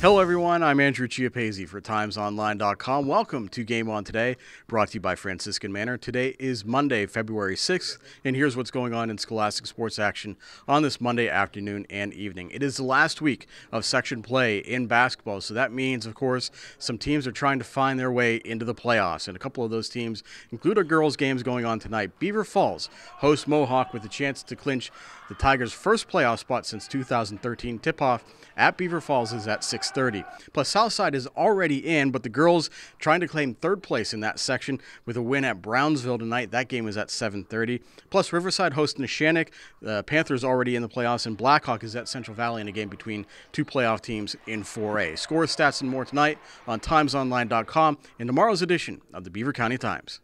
Hello, everyone. I'm Andrew Chiappazzi for TimesOnline.com. Welcome to Game On Today, brought to you by Franciscan Manor. Today is Monday, February 6th, and here's what's going on in scholastic sports action on this Monday afternoon and evening. It is the last week of section play in basketball, so that means, of course, some teams are trying to find their way into the playoffs, and a couple of those teams include our girls' games going on tonight. Beaver Falls hosts Mohawk with a chance to clinch the Tigers' first playoff spot since 2013. Tip-off at Beaver Falls is at 6:30. Plus, Southside is already in, but the girls trying to claim third place in that section with a win at Brownsville tonight. That game is at 7:30. Plus, Riverside hosts Neshannock. The Panthers already in the playoffs, and Blackhawk is at Central Valley in a game between two playoff teams in 4A. Score, stats, and more tonight on TimesOnline.com in tomorrow's edition of the Beaver County Times.